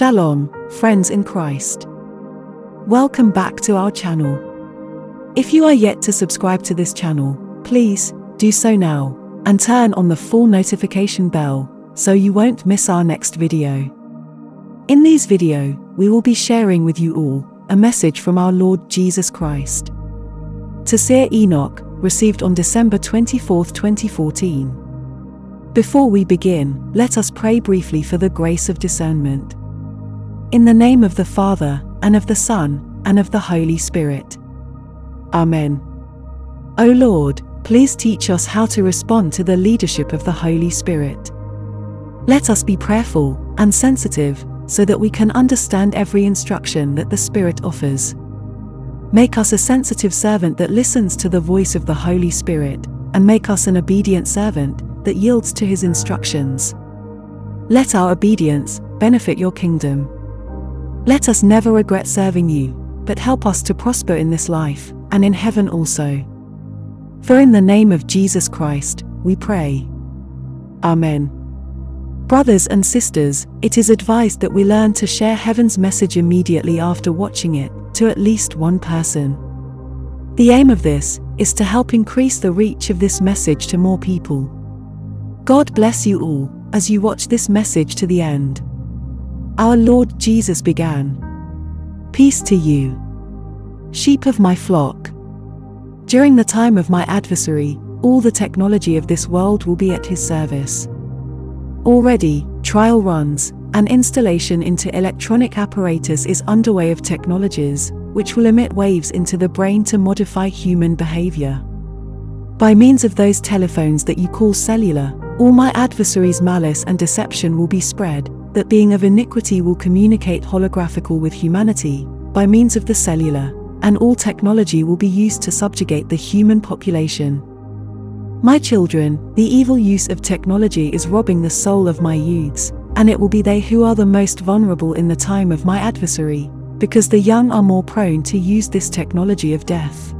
Shalom, friends in Christ. Welcome back to our channel. If you are yet to subscribe to this channel, please do so now and turn on the full notification bell so you won't miss our next video. In these video, we will be sharing with you all a message from our Lord Jesus Christ. To Sir Enoch, received on December 24, 2014. Before we begin, let us pray briefly for the grace of discernment. In the name of the Father, and of the Son, and of the Holy Spirit. Amen. O Lord, please teach us how to respond to the leadership of the Holy Spirit. Let us be prayerful and sensitive so that we can understand every instruction that the Spirit offers. Make us a sensitive servant that listens to the voice of the Holy Spirit, and make us an obedient servant that yields to his instructions. Let our obedience benefit your kingdom. Let us never regret serving you, but help us to prosper in this life, and in heaven also. For in the name of Jesus Christ, we pray. Amen. Brothers and sisters, it is advised that we learn to share heaven's message immediately after watching it, to at least one person. The aim of this is to help increase the reach of this message to more people. God bless you all as you watch this message to the end. Our Lord Jesus began Peace to you, sheep of my flock. During the time of my adversary, all the technology of this world will be at his service. Already, trial runs and installation into electronic apparatus is underway of technologies which will emit waves into the brain to modify human behavior. By means of those telephones that you call cellular, all my adversary's malice and deception will be spread, that being of iniquity will communicate holographical with humanity, by means of the cellular, and all technology will be used to subjugate the human population. My children, the evil use of technology is robbing the soul of my youths, and it will be they who are the most vulnerable in the time of my adversary, because the young are more prone to use this technology of death.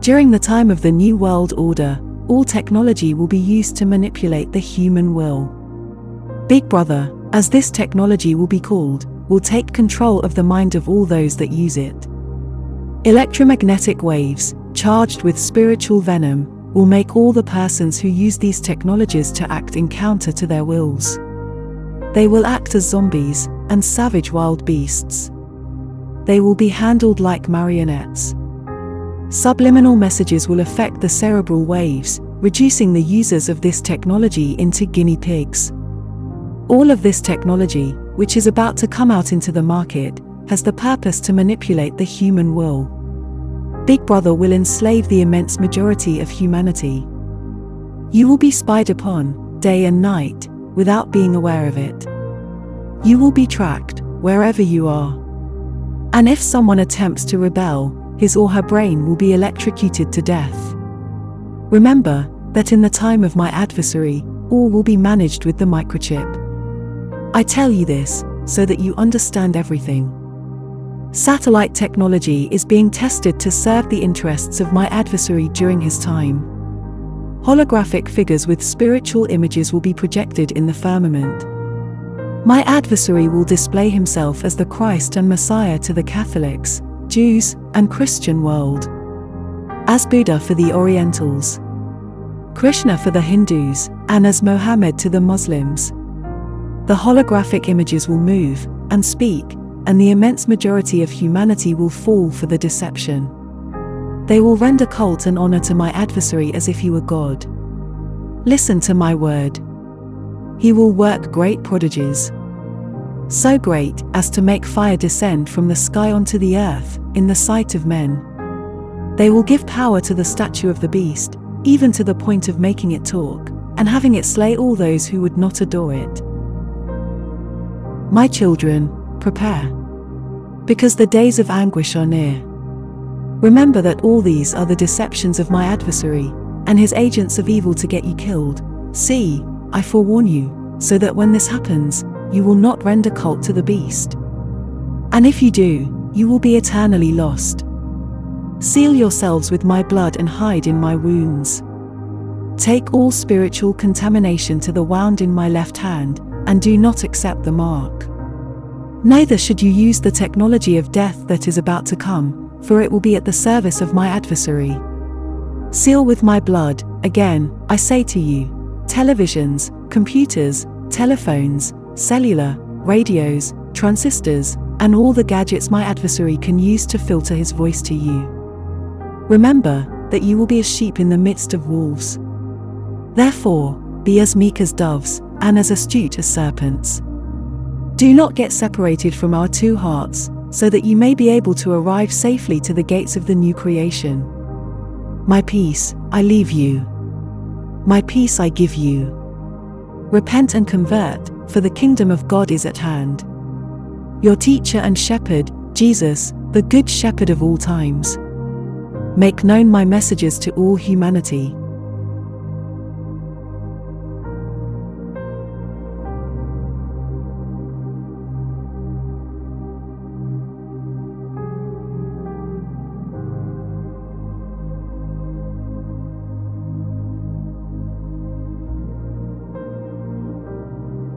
During the time of the New World Order, all technology will be used to manipulate the human will. Big Brother, as this technology will be called, will take control of the mind of all those that use it. Electromagnetic waves, charged with spiritual venom, will make all the persons who use these technologies to act in counter to their wills. They will act as zombies and savage wild beasts. They will be handled like marionettes. Subliminal messages will affect the cerebral waves, reducing the users of this technology into guinea pigs. All of this technology, which is about to come out into the market, has the purpose to manipulate the human will. Big Brother will enslave the immense majority of humanity. You will be spied upon, day and night, without being aware of it. You will be tracked, wherever you are. And if someone attempts to rebel, his or her brain will be electrocuted to death. Remember that in the time of my adversary, all will be managed with the microchip. I tell you this so that you understand everything. Satellite technology is being tested to serve the interests of my adversary during his time. Holographic figures with spiritual images will be projected in the firmament. My adversary will display himself as the Christ and Messiah to the Catholics, Jews, and Christian world. As Buddha for the Orientals, Krishna for the Hindus, and as Mohammed to the Muslims. The holographic images will move and speak, and the immense majority of humanity will fall for the deception. They will render cult and honor to my adversary as if he were God. Listen to my word. He will work great prodigies. So great as to make fire descend from the sky onto the earth, in the sight of men. They will give power to the statue of the beast, even to the point of making it talk, and having it slay all those who would not adore it. My children, prepare. Because the days of anguish are near. Remember that all these are the deceptions of my adversary, and his agents of evil to get you killed. See, I forewarn you, so that when this happens, you will not render cult to the beast. And if you do, you will be eternally lost. Seal yourselves with my blood and hide in my wounds. Take all spiritual contamination to the wound in my left hand, and do not accept the mark. Neither should you use the technology of death that is about to come, for it will be at the service of my adversary. Seal with my blood, again, I say to you televisions, computers, telephones, cellular, radios, transistors, and all the gadgets my adversary can use to filter his voice to you. Remember that you will be a sheep in the midst of wolves. Therefore, be as meek as doves, and as astute as serpents. Do not get separated from our two hearts, so that you may be able to arrive safely to the gates of the new creation. My peace, I leave you. My peace I give you. Repent and convert, for the kingdom of God is at hand. Your teacher and shepherd, Jesus, the good shepherd of all times. Make known my messages to all humanity.